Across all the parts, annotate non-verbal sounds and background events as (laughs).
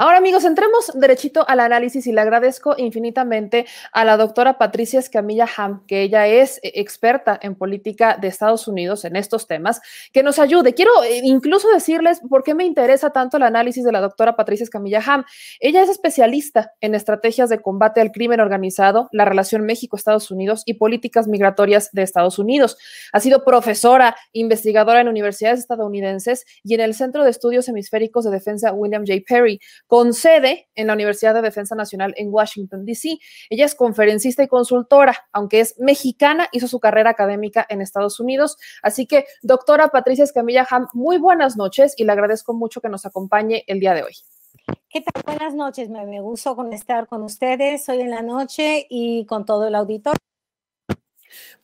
Ahora amigos, entremos derechito al análisis y le agradezco infinitamente a la doctora Patricia Escamilla Ham, que ella es eh, experta en política de Estados Unidos en estos temas, que nos ayude. Quiero eh, incluso decirles por qué me interesa tanto el análisis de la doctora Patricia Escamilla Ham. Ella es especialista en estrategias de combate al crimen organizado, la relación México-Estados Unidos y políticas migratorias de Estados Unidos. Ha sido profesora, investigadora en universidades estadounidenses y en el Centro de Estudios Hemisféricos de Defensa William J. Perry con sede en la Universidad de Defensa Nacional en Washington, D.C. Ella es conferencista y consultora, aunque es mexicana, hizo su carrera académica en Estados Unidos. Así que, doctora Patricia Escamilla Ham, muy buenas noches y le agradezco mucho que nos acompañe el día de hoy. ¿Qué tal? Buenas noches, me, me gusta estar con ustedes hoy en la noche y con todo el auditorio.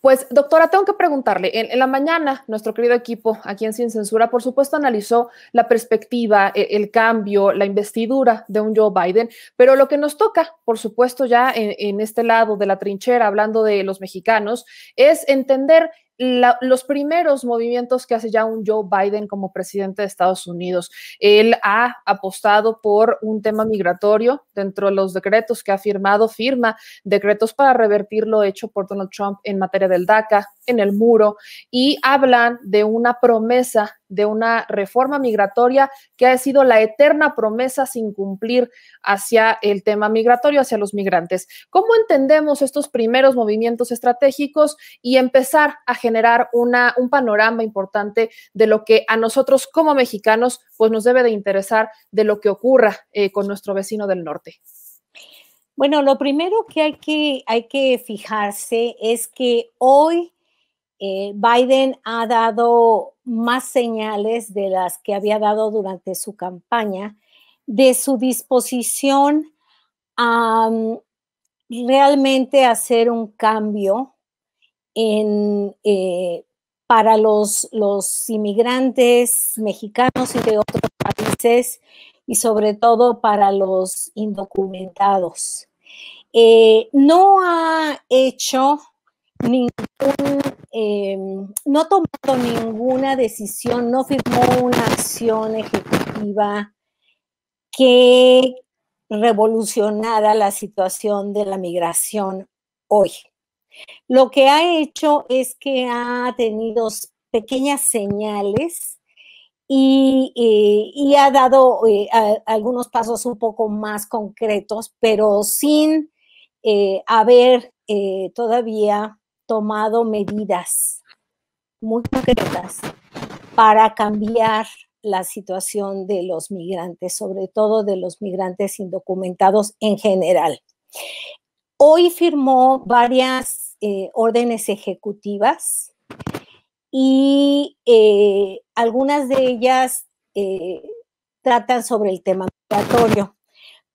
Pues, doctora, tengo que preguntarle, en, la mañana nuestro querido equipo aquí en Sin Censura, por supuesto, analizó la perspectiva, el, el, cambio, la investidura de un Joe Biden, pero lo que nos toca, por supuesto, ya en este lado de la trinchera, hablando de los mexicanos, es entender la, los primeros movimientos que hace ya un Joe Biden como presidente de Estados Unidos. Él ha apostado por un tema migratorio dentro de los decretos que ha firmado, firma decretos para revertir lo hecho por Donald Trump en materia del DACA, en el muro, y hablan de una promesa de una reforma migratoria que ha sido la eterna promesa sin cumplir hacia el tema migratorio, hacia los migrantes. ¿Cómo entendemos estos primeros movimientos estratégicos y empezar a generar una, un panorama importante de lo que a nosotros como mexicanos pues nos debe de interesar de lo que ocurra eh, con nuestro vecino del norte? Bueno, lo primero que hay que, hay que fijarse es que hoy eh, Biden ha dado más señales de las que había dado durante su campaña de su disposición a um, realmente hacer un cambio eh, para los, los inmigrantes mexicanos y de otros países y sobre todo para los indocumentados. Eh, no ha hecho eh, no tomado ninguna decisión, no firmó una acción ejecutiva que revolucionara la situación de la migración hoy. Lo que ha hecho es que ha tenido pequeñas señales y, eh, ha dado eh, algunos pasos un poco más concretos, pero sin haber todavía tomado medidas muy concretas para cambiar la situación de los migrantes, sobre todo de los migrantes indocumentados en general. Hoy firmó varias eh, órdenes ejecutivas y eh, algunas de ellas eh, tratan sobre el tema migratorio.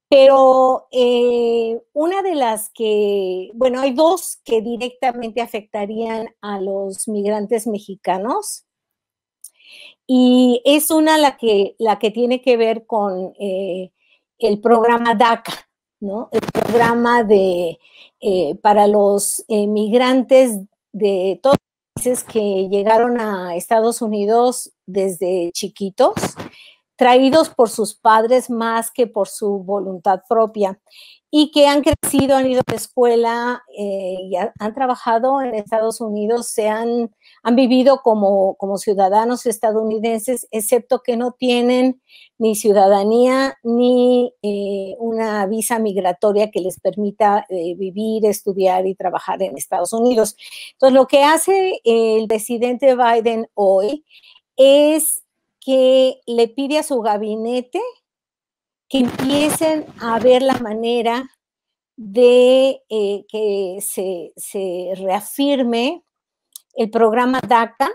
Pero eh, una de las que, bueno, hay dos que directamente afectarían a los migrantes mexicanos. Y es una la que, la que tiene que ver con eh, el programa DACA, ¿no? El programa de, eh, para los migrantes de todos los países que llegaron a Estados Unidos desde chiquitos traídos por sus padres más que por su voluntad propia y que han crecido, han ido a la escuela eh, y han trabajado en Estados Unidos, se han, han vivido como, como, ciudadanos estadounidenses, excepto que no tienen ni ciudadanía ni eh, una visa migratoria que les permita eh, vivir, estudiar y trabajar en Estados Unidos. Entonces, lo que hace el presidente Biden hoy es que le pide a su gabinete que empiecen a ver la manera de eh, que se, reafirme el programa DACA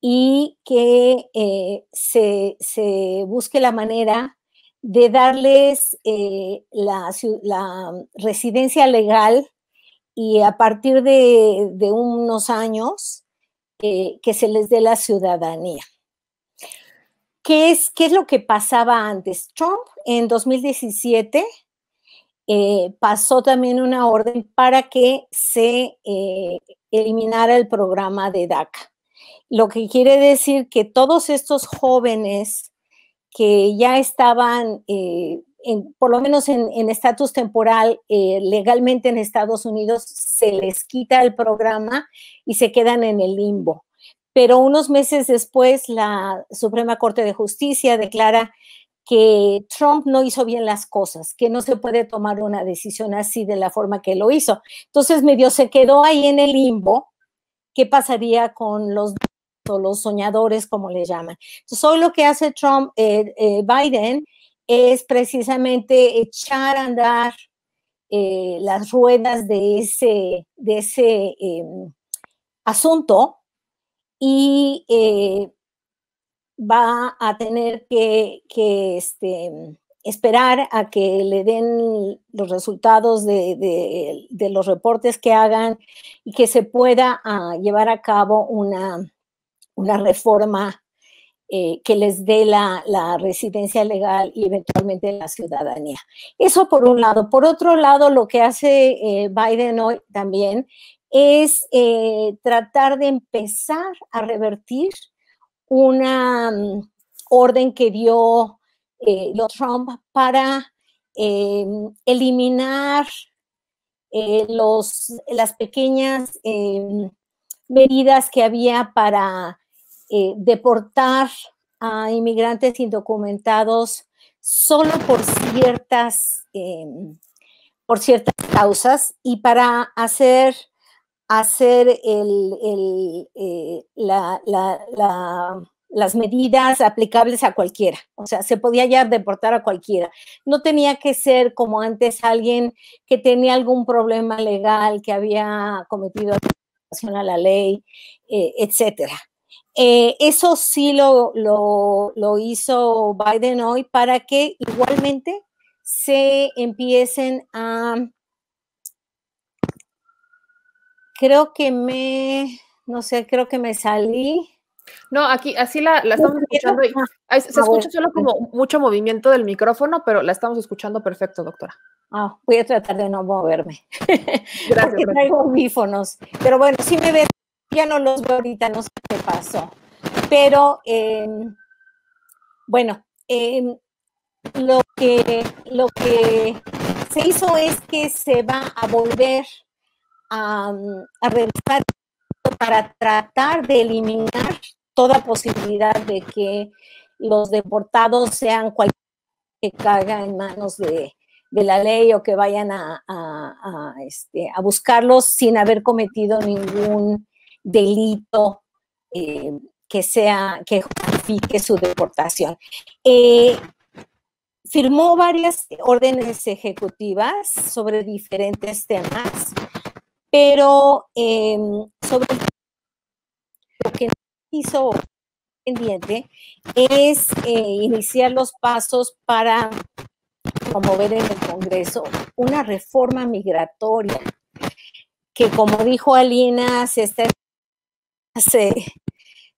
y que eh, se, busque la manera de darles eh, la, residencia legal y a partir de, unos años que se les dé la ciudadanía. ¿Qué es, ¿Qué es lo que pasaba antes? Trump en 2017 eh, pasó también una orden para que se eh, eliminara el programa de DACA. Lo que quiere decir que todos estos jóvenes que ya estaban, eh, por lo menos en estatus temporal, eh, legalmente en Estados Unidos, se les quita el programa y se quedan en el limbo. Pero unos meses después, la Suprema Corte de Justicia declara que Trump no hizo bien las cosas, que no se puede tomar una decisión así de la forma que lo hizo. Entonces, medio se quedó ahí en el limbo. ¿Qué pasaría con los los soñadores, como le llaman. Entonces, hoy lo que hace Trump, eh, eh, Biden, es precisamente echar a andar eh, las ruedas de ese, de ese em, asunto y va a tener que, este, esperar a que le den los resultados de, los reportes que hagan y que se pueda ah, llevar a cabo una, una reforma eh, que les dé la, residencia legal y eventualmente la ciudadanía. Eso por un lado. Por otro lado, lo que hace eh, Biden hoy también es eh, tratar de empezar a revertir una mm, orden que dio Trump para em, eliminar los, las pequeñas em, medidas que había para eh, deportar a inmigrantes indocumentados solo por ciertas, em, por ciertas causas y para hacer, hacer el, eh, las medidas aplicables a cualquiera. O sea, se podía ya deportar a cualquiera. No tenía que ser como antes alguien que tenía algún problema legal, que había cometido a la ley, eh, etcétera. Eh, eso sí lo, lo, hizo Biden hoy para que igualmente se empiecen a... Creo que me, no sé, creo que me salí. No, aquí, así la, estamos escuchando. Ah, se, escucha solo como mucho movimiento del micrófono, pero la estamos escuchando perfecto, doctora. Ah, voy a tratar de no moverme. (laughs) Gracias. Porque traigo audífonos. Pero bueno, sí me ve ya no los veo ahorita, no sé qué pasó. Pero em, bueno, em, lo, que, lo que se hizo es que se va a volver a, a para tratar de eliminar toda posibilidad de que los deportados sean cualquier que caiga en manos de, la ley o que vayan a, este, a buscarlos sin haber cometido ningún delito eh, que sea, que justifique su deportación. Eh, firmó varias órdenes ejecutivas sobre diferentes temas, pero em, sobre lo que hizo pendiente es eh, iniciar los pasos para promover en el Congreso una reforma migratoria que como dijo Alina, se está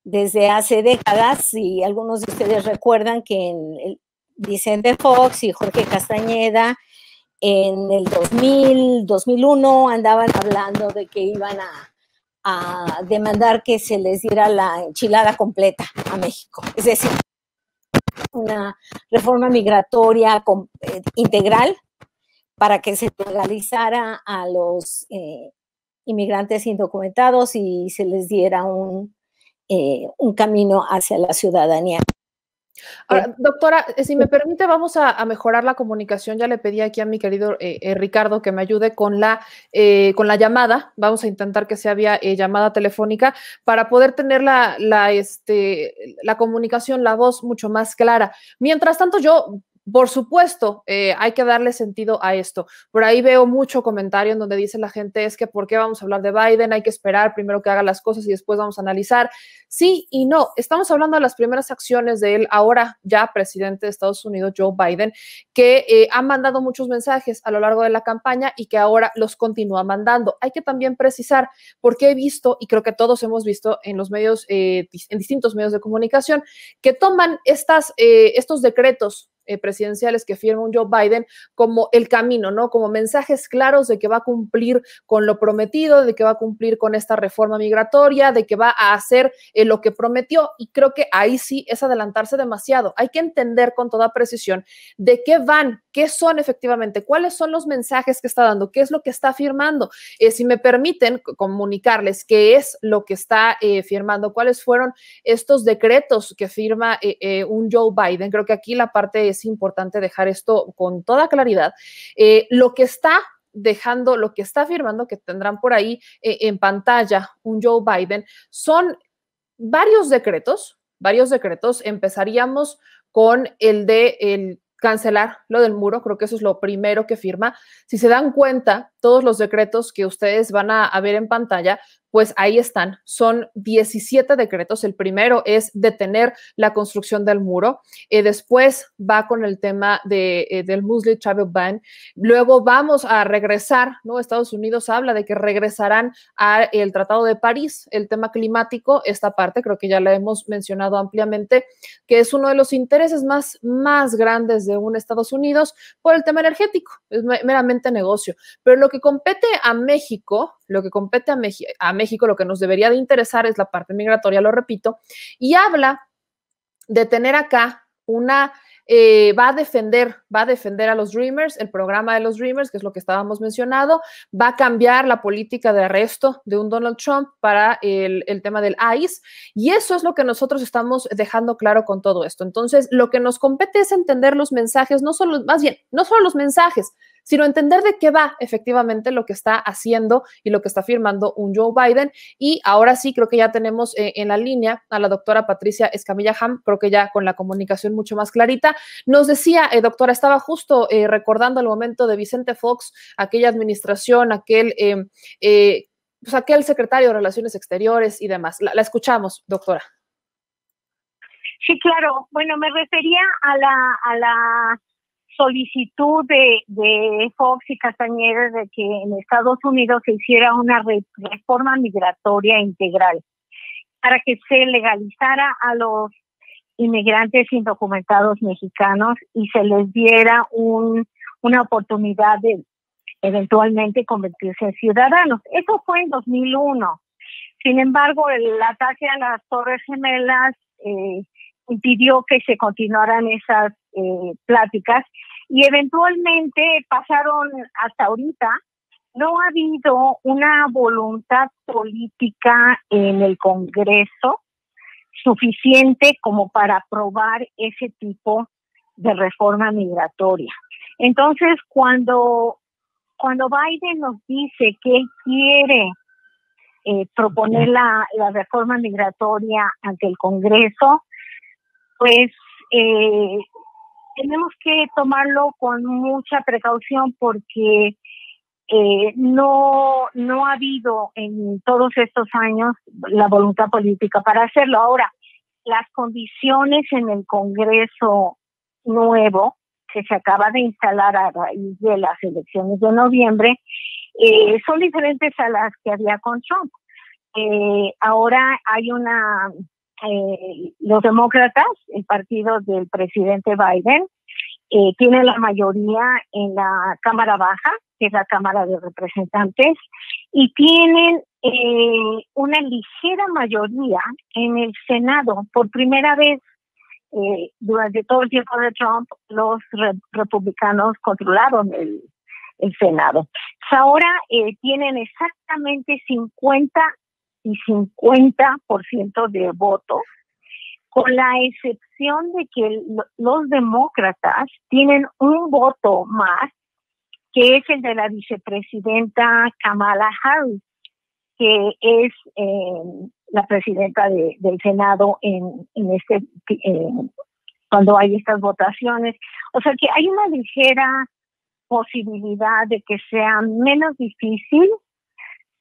desde hace décadas y algunos de ustedes recuerdan que en el Vicente Fox y Jorge Castañeda en el 2000, 2001 andaban hablando de que iban a, demandar que se les diera la enchilada completa a México. Es decir, una reforma migratoria eh, integral para que se legalizara a los eh, inmigrantes indocumentados y se les diera un, eh, un camino hacia la ciudadanía. Ahora, doctora, eh, si me permite, vamos a, mejorar la comunicación. Ya le pedí aquí a mi querido eh, Ricardo que me ayude con la, con la llamada. Vamos a intentar que sea vía llamada telefónica para poder tener la, la, este, la comunicación, la voz mucho más clara. Mientras tanto, yo por supuesto, eh, hay que darle sentido a esto. Por ahí veo mucho comentario en donde dice la gente es que ¿por qué vamos a hablar de Biden? Hay que esperar primero que haga las cosas y después vamos a analizar. Sí y no. Estamos hablando de las primeras acciones de él, ahora ya presidente de Estados Unidos, Joe Biden, que eh, ha mandado muchos mensajes a lo largo de la campaña y que ahora los continúa mandando. Hay que también precisar, porque he visto, y creo que todos hemos visto en los medios, eh, en distintos medios de comunicación, que toman estas, estos decretos eh, presidenciales que firma un Joe Biden como el camino, ¿no? Como mensajes claros de que va a cumplir con lo prometido, de que va a cumplir con esta reforma migratoria, de que va a hacer eh, lo que prometió. Y creo que ahí sí es adelantarse demasiado. Hay que entender con toda precisión de qué van, qué son efectivamente, cuáles son los mensajes que está dando, qué es lo que está firmando. Eh, si me permiten comunicarles qué es lo que está firmando, cuáles fueron estos decretos que firma un Joe Biden, creo que aquí la parte es importante dejar esto con toda claridad. Eh, lo que está dejando, lo que está firmando, que tendrán por ahí eh, en pantalla un Joe Biden, son varios decretos, varios decretos. Empezaríamos con el de el cancelar lo del muro, creo que eso es lo primero que firma. Si se dan cuenta, todos los decretos que ustedes van a, ver en pantalla pues ahí están. Son 17 decretos. El primero es detener la construcción del muro. Eh, después va con el tema de, eh, del Muslim Travel Ban. Luego vamos a regresar, ¿no? Estados Unidos habla de que regresarán al Tratado de París, el tema climático, esta parte creo que ya la hemos mencionado ampliamente, que es uno de los intereses más, más grandes de un Estados Unidos por el tema energético. Es meramente negocio. Pero lo que compete a México, lo que compete a, a México, lo que nos debería de interesar es la parte migratoria, lo repito, y habla de tener acá una eh, va a defender, va a defender a los Dreamers, el programa de los Dreamers, que es lo que estábamos mencionando, va a cambiar la política de arresto de un Donald Trump para el, el tema del ICE, y eso es lo que nosotros estamos dejando claro con todo esto. Entonces, lo que nos compete es entender los mensajes, no solo, más bien, no solo los mensajes, sino entender de qué va efectivamente lo que está haciendo y lo que está firmando un Joe Biden. Y ahora sí, creo que ya tenemos eh, en la línea a la doctora Patricia Escamilla Ham, creo que ya con la comunicación mucho más clarita. Nos decía, eh, doctora, estaba justo eh, recordando el momento de Vicente Fox, aquella administración, aquel... Em, pues aquel secretario de Relaciones Exteriores y demás. La, la, escuchamos, doctora. Sí, claro. Bueno, me refería a la, a la solicitud de, de Fox y Castañeda de que en Estados Unidos se hiciera una reforma migratoria integral para que se legalizara a los inmigrantes indocumentados mexicanos y se les diera un, una oportunidad de eventualmente convertirse en ciudadanos. Eso fue en 2001. Sin embargo, el ataque a las Torres Gemelas eh, impidió que se continuaran esas eh, pláticas y eventualmente pasaron hasta ahorita. No ha habido una voluntad política en el Congreso suficiente como para aprobar ese tipo de reforma migratoria. Entonces, cuando, cuando Biden nos dice que él quiere eh, proponer la, la reforma migratoria ante el Congreso, pues eh, tenemos que tomarlo con mucha precaución porque eh, no, no ha habido en todos estos años la voluntad política para hacerlo. Ahora, las condiciones en el Congreso nuevo que se acaba de instalar a raíz de las elecciones de noviembre eh, son diferentes a las que había con Trump. ahora hay una eh, los demócratas, el partido del presidente Biden, eh, tiene la mayoría en la Cámara Baja, que es la Cámara de Representantes, y tienen eh, una ligera mayoría en el Senado. Por primera vez eh, durante todo el tiempo de Trump, los republicanos controlaron el, el Senado. ahora tienen exactamente 50 y 50% de votos, con la excepción de que los demócratas tienen un voto más, que es el de la vicepresidenta Kamala Harris, que es eh, la presidenta del Senado en, en este cuando hay estas votaciones. O sea que hay una ligera posibilidad de que sea menos difícil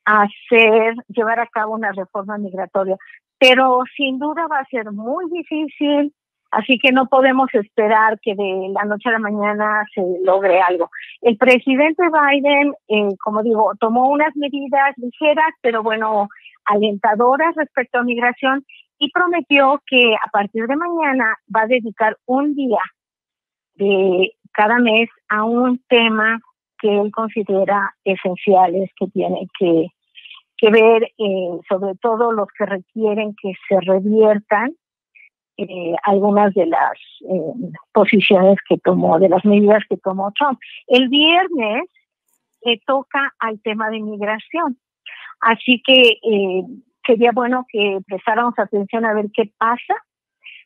hacer, llevar a cabo una reforma migratoria. Pero sin duda va a ser muy difícil, así que no podemos esperar que de la noche a la mañana se logre algo. El presidente Biden, eh, como digo, tomó unas medidas ligeras, pero bueno, alentadoras respecto a migración y prometió que a partir de mañana va a dedicar un día de cada mes a un tema que él considera esenciales que tiene que, que ver, eh, sobre todo los que requieren que se reviertan eh, algunas de las eh, posiciones que tomó, de las medidas que tomó Trump. El viernes toca al tema de migración, así que sería bueno que prestáramos atención a ver qué pasa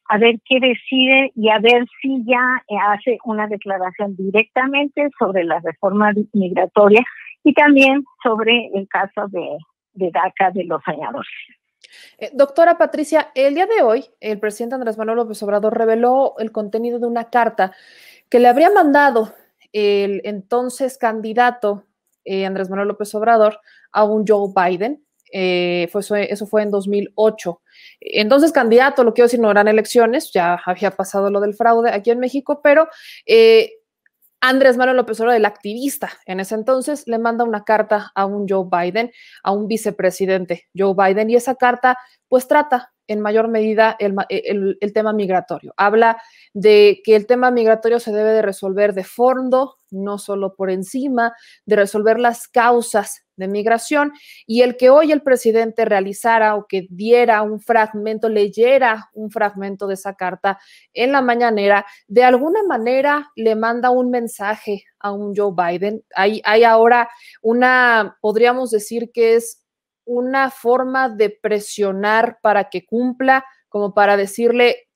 a ver qué decide y a ver si ya hace una declaración directamente sobre la reforma migratoria y también sobre el caso de, de DACA de los añadores. Eh, doctora Patricia, el día de hoy el presidente Andrés Manuel López Obrador reveló el contenido de una carta que le habría mandado el entonces candidato eh, Andrés Manuel López Obrador a un Joe Biden. Eh, fue, eso fue en 2008. Entonces, candidato, lo quiero decir, no eran elecciones, ya había pasado lo del fraude aquí en México, pero eh, Andrés Manuel López Obrador, el activista en ese entonces, le manda una carta a un Joe Biden, a un vicepresidente Joe Biden, y esa carta pues trata en mayor medida el, el, tema migratorio. Habla de que el tema migratorio se debe de resolver de fondo, no solo por encima, de resolver las causas de migración y el que hoy el presidente realizara o que diera un fragmento, leyera un fragmento de esa carta en la mañanera, de alguna manera le manda un mensaje a un Joe Biden. Hay, hay ahora una, podríamos decir que es una forma de presionar para que cumpla, como para decirle,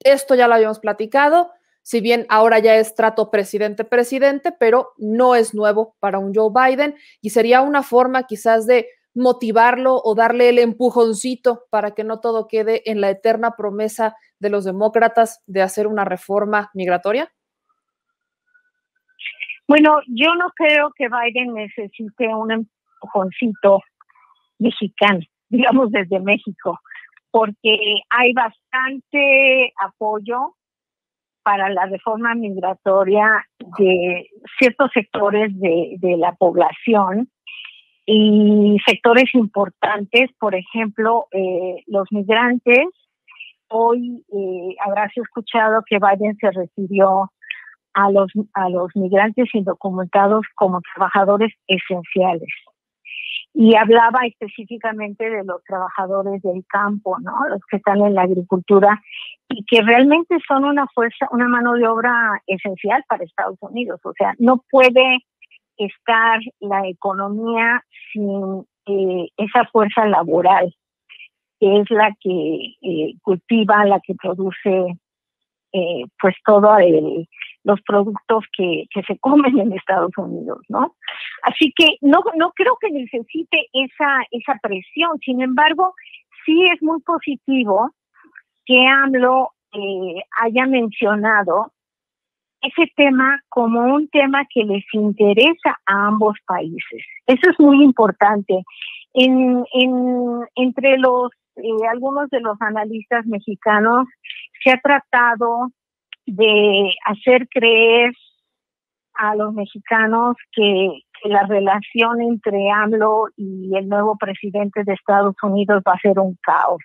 esto ya lo habíamos platicado, si bien ahora ya es trato presidente-presidente, pero no es nuevo para un Joe Biden y sería una forma quizás de motivarlo o darle el empujoncito para que no todo quede en la eterna promesa de los demócratas de hacer una reforma migratoria? Bueno, yo no creo que Biden necesite un empujoncito mexicano, digamos desde México, porque hay bastante apoyo para la reforma migratoria de ciertos sectores de, la población y sectores importantes, por ejemplo, eh, los migrantes. Hoy eh, habrás escuchado que Biden se refirió a los, a los migrantes indocumentados como trabajadores esenciales y hablaba específicamente de los trabajadores del campo, ¿no? Los que están en la agricultura y que realmente son una fuerza, una mano de obra esencial para Estados Unidos. O sea, no puede estar la economía sin eh, esa fuerza laboral, que es la que eh, cultiva, la que produce eh, pues todo los productos que, que se comen en Estados Unidos, ¿no? Así que no, no creo que necesite esa, esa presión, sin embargo, sí es muy positivo que AMLO eh, haya mencionado ese tema como un tema que les interesa a ambos países. Eso es muy importante. En, en, entre los eh, algunos de los analistas mexicanos se ha tratado de hacer creer a los mexicanos que, la relación entre AMLO y el nuevo presidente de Estados Unidos va a ser un caos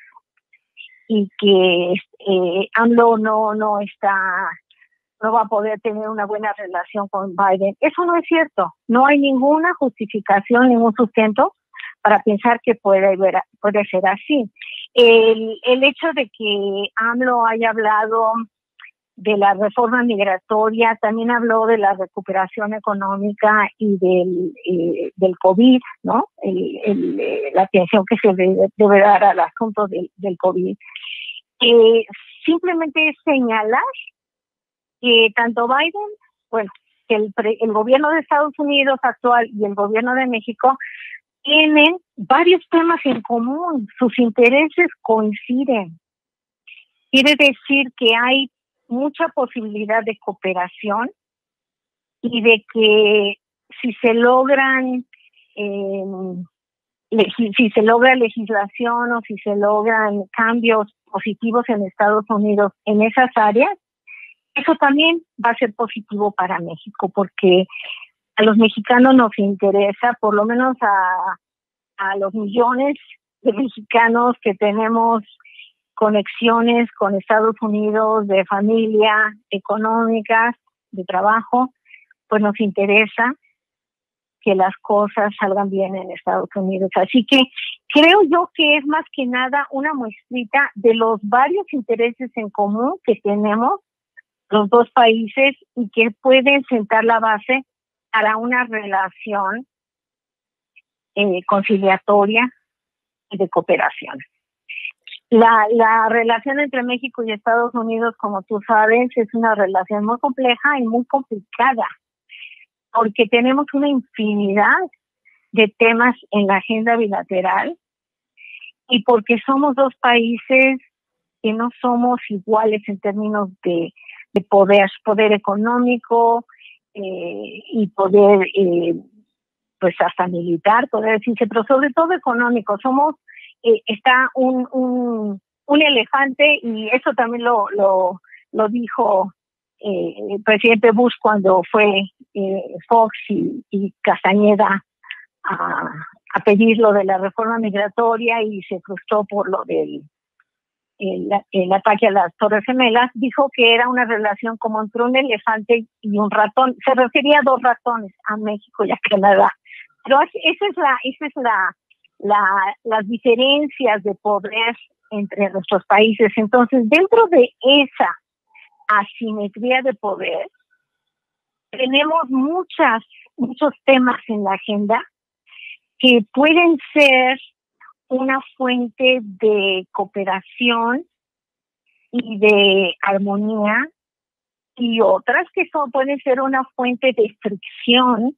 y que eh, AMLO no no está no va a poder tener una buena relación con Biden. Eso no es cierto. No hay ninguna justificación, ningún sustento para pensar que puede, puede ser así. El, el hecho de que AMLO haya hablado de la reforma migratoria, también habló de la recuperación económica y del, eh, del COVID, ¿no? El, eh, la atención que se debe, dar al asunto del, del COVID. Eh, simplemente señalar que tanto Biden, bueno, que el, el gobierno de Estados Unidos actual y el gobierno de México tienen varios temas en común, sus intereses coinciden. Quiere decir que hay mucha posibilidad de cooperación y de que si se logran eh, si se logra legislación o si se logran cambios positivos en Estados Unidos en esas áreas, eso también va a ser positivo para México, porque a los mexicanos nos interesa, por lo menos a, a los millones de mexicanos que tenemos conexiones con Estados Unidos de familia, económicas, de trabajo, pues nos interesa que las cosas salgan bien en Estados Unidos. Así que creo yo que es más que nada una muestrita de los varios intereses en común que tenemos los dos países y que pueden sentar la base para una relación eh, conciliatoria y de cooperación. La, la relación entre México y Estados Unidos, como tú sabes, es una relación muy compleja y muy complicada porque tenemos una infinidad de temas en la agenda bilateral y porque somos dos países que no somos iguales en términos de, poder, poder económico eh, y poder, eh, pues hasta militar, poder decirse, pero sobre todo económico. Somos, eh, está un, un, un elefante y eso también lo, lo, lo dijo eh, el presidente Bush cuando fue eh, Fox y, Castañeda a, pedir lo de la reforma migratoria y se frustró por lo del el, ataque a las Torres Gemelas, dijo que era una relación como entre un elefante y un ratón. Se refería a dos ratones, a México y a Canadá. Pero esa es la, esa es la, la, las diferencias de poder entre nuestros países. Entonces, dentro de esa asimetría de poder, tenemos muchas, muchos temas en la agenda que pueden ser una fuente de cooperación y de armonía y otras que son, pueden ser una fuente de fricción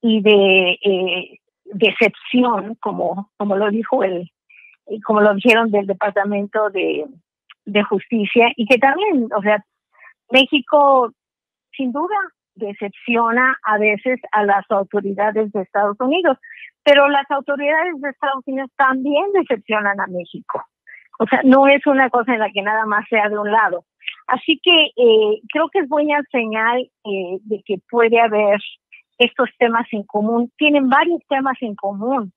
y de eh, decepción, como, como lo dijo el, como lo dijeron del Departamento de, de justicia y que también, o sea, México sin duda decepciona a veces a las autoridades de Estados Unidos, pero las autoridades de Estados Unidos también decepcionan a México. O sea, no es una cosa en la que nada más sea de un lado. Así que eh, creo que es buena señal eh, de que puede haber estos temas en común. Tienen varios temas en común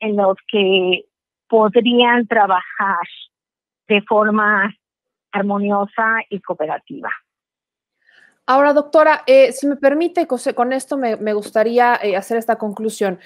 en los que podrían trabajar de forma armoniosa y cooperativa. Ahora, doctora, eh, si me permite, con esto me, gustaría eh, hacer esta conclusión.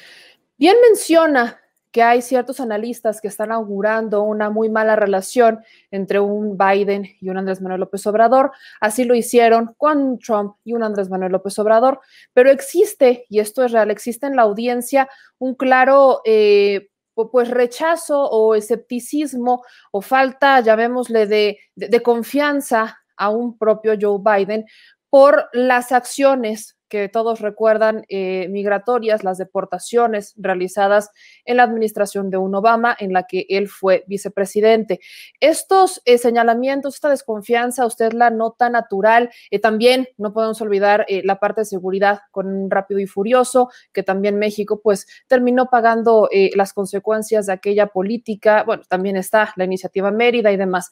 Bien menciona que hay ciertos analistas que están augurando una muy mala relación entre un Biden y un Andrés Manuel López Obrador. Así lo hicieron con Trump y un Andrés Manuel López Obrador. Pero existe, y esto es real, existe en la audiencia un claro eh, pues rechazo o escepticismo o falta, llamémosle, de, de, confianza a un propio Joe Biden por las acciones que todos recuerdan eh, migratorias, las deportaciones realizadas en la administración de un Obama, en la que él fue vicepresidente. Estos eh, señalamientos, esta desconfianza, usted la nota natural. Eh, también no podemos olvidar la parte de seguridad con rápido y furioso, que también México pues terminó pagando las consecuencias de aquella política. Bueno, también está la iniciativa Mérida y demás.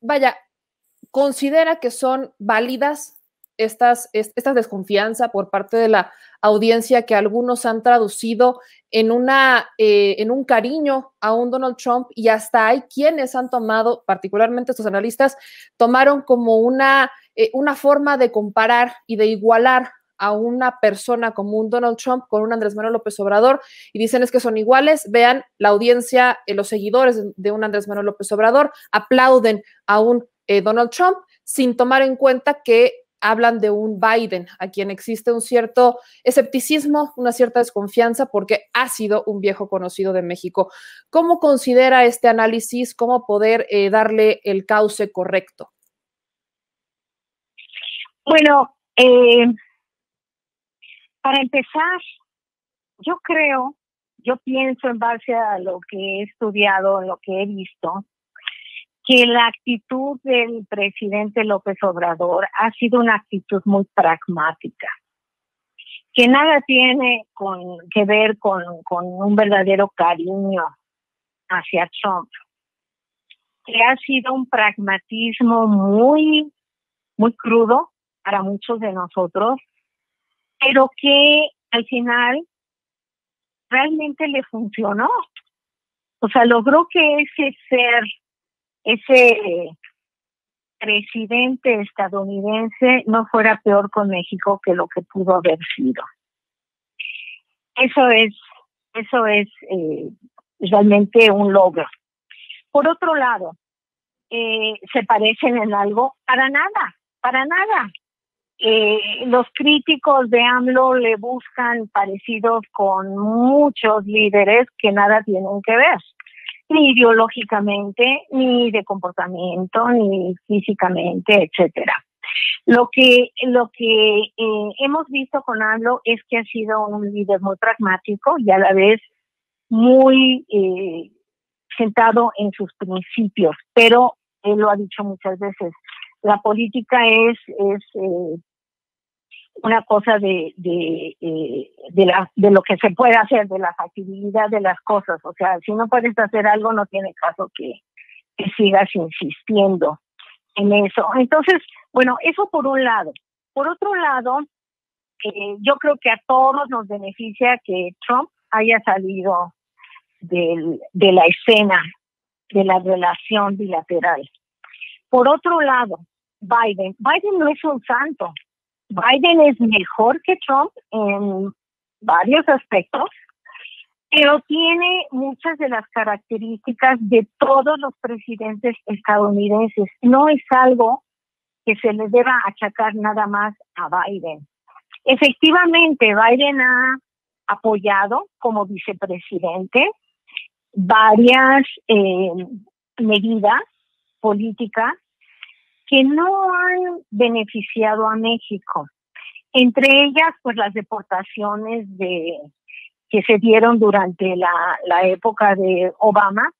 vaya, considera que son válidas estas, esta desconfianza por parte de la audiencia que algunos han traducido en, una, eh, en un cariño a un Donald Trump y hasta hay quienes han tomado, particularmente estos analistas, tomaron como una, eh, una forma de comparar y de igualar a una persona como un Donald Trump con un Andrés Manuel López Obrador y dicen es que son iguales, vean la audiencia, eh, los seguidores de un Andrés Manuel López Obrador aplauden a un Donald Trump sin tomar en cuenta que hablan de un Biden, a quien existe un cierto escepticismo, una cierta desconfianza, porque ha sido un viejo conocido de México. ¿Cómo considera este análisis? ¿Cómo poder eh, darle el cauce correcto? Bueno, eh, para empezar, yo creo, yo pienso en base a lo que he estudiado, lo que he visto, que la actitud del presidente López Obrador ha sido una actitud muy pragmática, que nada tiene con, que ver con, un verdadero cariño hacia Trump, que ha sido un pragmatismo muy, muy crudo para muchos de nosotros, pero que al final realmente le funcionó. O sea, logró que ese ser ese presidente estadounidense no fuera peor con México que lo que pudo haber sido. Eso es, eso es eh, realmente un logro. Por otro lado, eh, ¿se parecen en algo? Para nada, para nada. Eh, los críticos de AMLO le buscan parecidos con muchos líderes que nada tienen que ver, ni ideológicamente, ni de comportamiento, ni físicamente, etcétera. Lo que, lo que eh, hemos visto con AMLO es que ha sido un líder muy pragmático y a la vez muy eh, sentado en sus principios, pero él lo ha dicho muchas veces, la política es, es eh, una cosa de, de, eh, de, la, de lo que se puede hacer, de la factibilidad de las cosas. O sea, si no puedes hacer algo, no tiene caso que, sigas insistiendo en eso. Entonces, bueno, eso por un lado. Por otro lado, eh, yo creo que a todos nos beneficia que Trump haya salido del, de la escena de la relación bilateral. Por otro lado, Biden. Biden no es un santo. Biden es mejor que Trump en varios aspectos, pero tiene muchas de las características de todos los presidentes estadounidenses. No es algo que se le deba achacar nada más a Biden. Efectivamente, Biden ha apoyado como vicepresidente varias eh, medidas políticas que no han beneficiado a México. Entre ellas, pues las deportaciones de que se dieron durante la, época de Obama,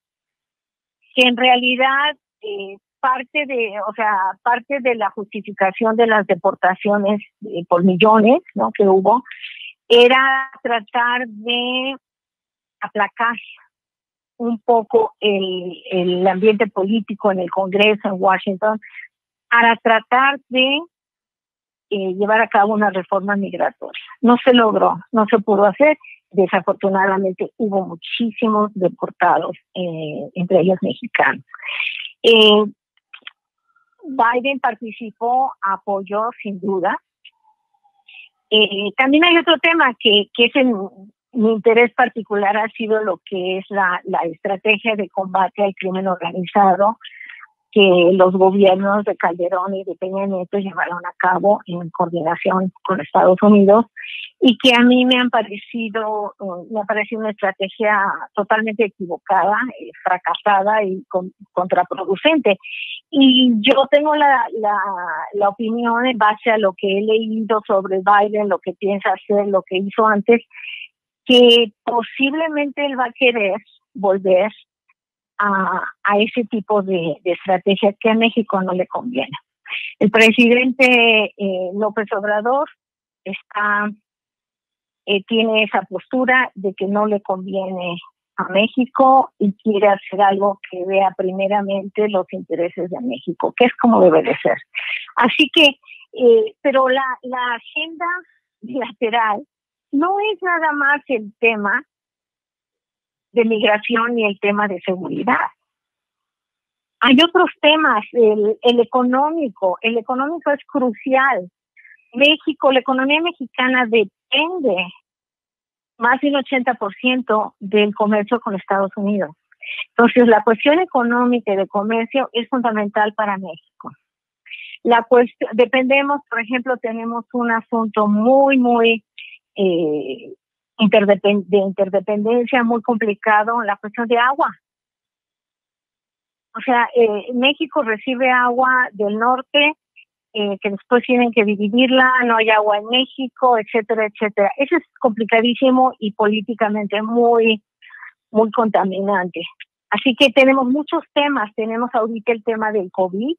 que en realidad eh, parte de, o sea, parte de la justificación de las deportaciones eh, por millones, ¿no? Que hubo, era tratar de aplacar un poco el, el ambiente político en el Congreso en Washington para tratar de eh, llevar a cabo una reforma migratoria. No se logró, no se pudo hacer. Desafortunadamente hubo muchísimos deportados, eh, entre ellos mexicanos. Eh, Biden participó, apoyó sin duda. también hay otro tema que, que es en mi interés particular ha sido lo que es la, la estrategia de combate al crimen organizado que los gobiernos de Calderón y de Peña Nieto llevaron a cabo en coordinación con Estados Unidos y que a mí me han parecido, uh, me ha parecido una estrategia totalmente equivocada, eh, fracasada y contraproducente. Y yo tengo la, la, la opinión en base a lo que he leído sobre Biden, lo que piensa hacer, lo que hizo antes, que posiblemente él va a querer volver a, ese tipo de, estrategia que a México no le conviene. El presidente eh, López Obrador está eh, tiene esa postura de que no le conviene a México y quiere hacer algo que vea primeramente los intereses de México, que es como debe de ser. Así que, eh, pero la agenda bilateral no es nada más el tema de migración y el tema de seguridad. Hay otros temas, el, económico, el económico es crucial. México, la economía mexicana depende más del 80% del comercio con Estados Unidos. Entonces, la cuestión económica y de comercio es fundamental para México. La cuestión, dependemos, por ejemplo, tenemos un asunto muy, muy eh, de interdependencia muy complicado la cuestión de agua. O sea, eh, México recibe agua del norte, eh, que después tienen que dividirla, no hay agua en México, etcétera, etcétera. Eso es complicadísimo y políticamente muy, muy contaminante. Así que tenemos muchos temas. Tenemos ahorita el tema del COVID,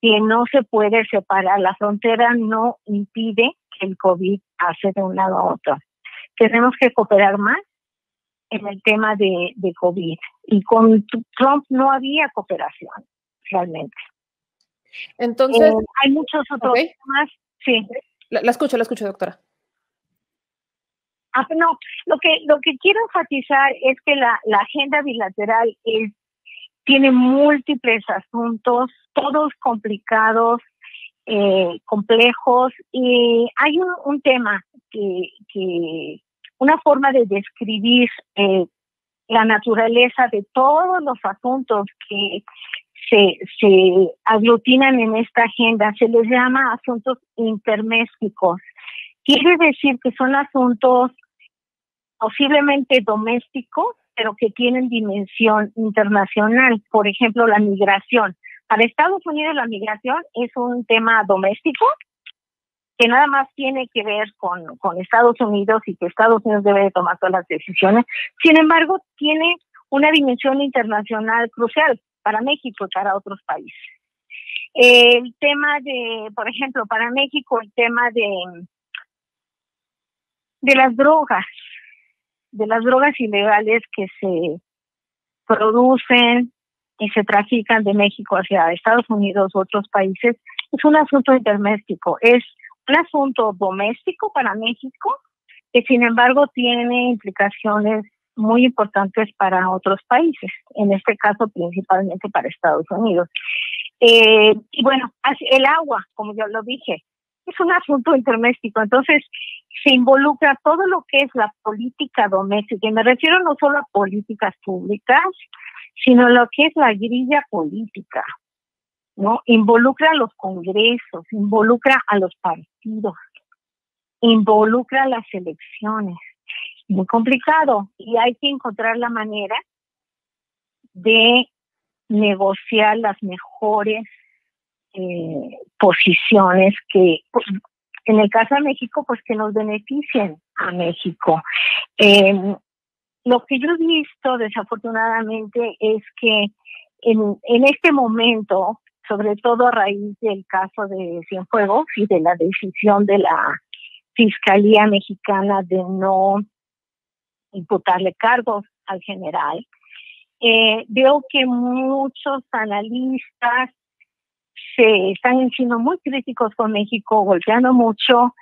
que no se puede separar. La frontera no impide que el COVID hace de un lado a otro tenemos que cooperar más en el tema de, de COVID. Y con Trump no había cooperación, realmente. Entonces. Eh, hay muchos otros temas. Sí. La, escucho, la escucho, doctora. Ah, no, lo que, lo que quiero enfatizar es que la, la agenda bilateral es tiene múltiples asuntos, todos complicados, eh, complejos, y hay un, tema que, que, una forma de describir eh, la naturaleza de todos los asuntos que se, se aglutinan en esta agenda, se les llama asuntos intermésticos. Quiere decir que son asuntos posiblemente domésticos, pero que tienen dimensión internacional. Por ejemplo, la migración. Para Estados Unidos la migración es un tema doméstico que nada más tiene que ver con, con Estados Unidos y que Estados Unidos debe tomar todas las decisiones. Sin embargo, tiene una dimensión internacional crucial para México y para otros países. El tema de, por ejemplo, para México, el tema de, de las drogas, de las drogas ilegales que se producen y se trafican de México hacia Estados Unidos u otros países, es un asunto interméstico, es un asunto doméstico para México, que sin embargo tiene implicaciones muy importantes para otros países, en este caso principalmente para Estados Unidos. Eh, y bueno, el agua, como yo lo dije, es un asunto interméstico, entonces se involucra todo lo que es la política doméstica, y me refiero no solo a políticas públicas, sino a lo que es la grilla política, ¿no? Involucra a los congresos, involucra a los partidos, involucra a las elecciones, muy complicado. Y hay que encontrar la manera de negociar las mejores eh, posiciones que pues, en el caso de México pues que nos beneficien a México. Em, lo que yo he visto desafortunadamente es que en, en este momento sobre todo a raíz del caso de Cienfuegos y de la decisión de la Fiscalía Mexicana de no imputarle cargos al general. Eh, veo que muchos analistas se están siendo muy críticos con México, golpeando mucho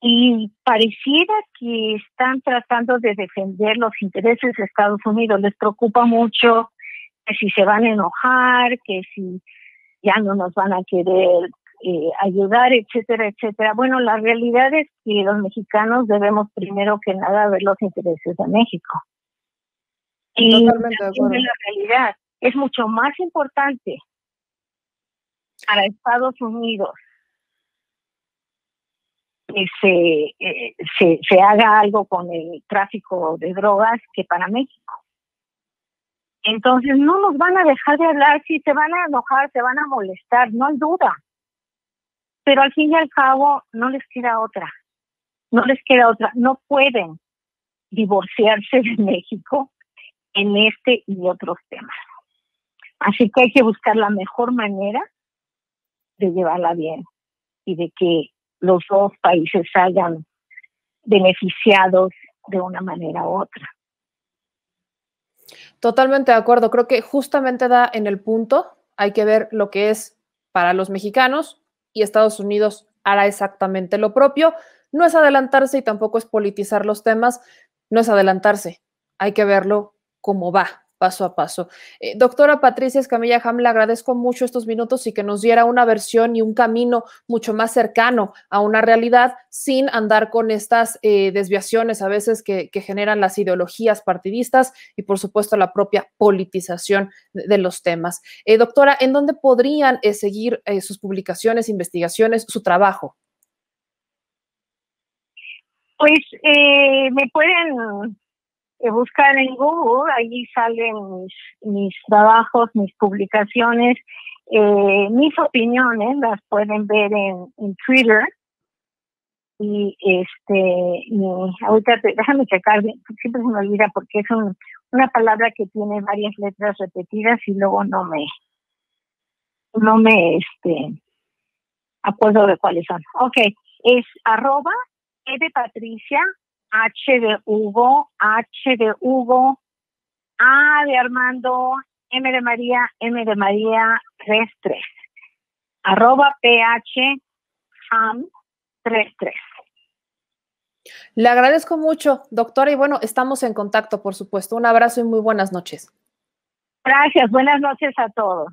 y pareciera que están tratando de defender los intereses de Estados Unidos. Les preocupa mucho que si se van a enojar, que si ya no nos van a querer eh, ayudar, etcétera, etcétera. Bueno, la realidad es que los mexicanos debemos primero que nada ver los intereses de México. Y la realidad es mucho más importante para Estados Unidos que se, eh, se, se haga algo con el tráfico de drogas que para México. Entonces no nos van a dejar de hablar, si se van a enojar, se van a molestar, no hay duda pero al fin y al cabo no les queda otra, no les queda otra, no pueden divorciarse de México en este y otros temas. Así que hay que buscar la mejor manera de llevarla bien y de que los dos países salgan beneficiados de una manera u otra. Totalmente de acuerdo. Creo que justamente da en el punto, hay que ver lo que es para los mexicanos y Estados Unidos hará exactamente lo propio. No es adelantarse y tampoco es politizar los temas, no es adelantarse, hay que verlo como va, paso a paso. Eh, doctora Patricia Escamilla Ham, le agradezco mucho estos minutos y que nos diera una versión y un camino mucho más cercano a una realidad sin andar con estas eh, desviaciones a veces que, generan las ideologías partidistas y por supuesto la propia politización de, los temas. Eh, doctora, ¿en dónde podrían seguir sus publicaciones, investigaciones, su trabajo? Pues me pueden buscar en Google, ahí salen mis, trabajos, mis publicaciones, eh, mis opiniones, las pueden ver en, Twitter. Y este, ahorita déjame checar, siempre se me olvida porque es una palabra que tiene varias letras repetidas y luego no me, no me, este, acuerdo de cuáles son. Ok, es arroba e de Patricia H de Hugo, H de Hugo, A de Armando, M de María, M de María, 33. Arroba PH HAM 33. Le agradezco mucho, doctora, y bueno, estamos en contacto, por supuesto. Un abrazo y muy buenas noches. Gracias, buenas noches a todos.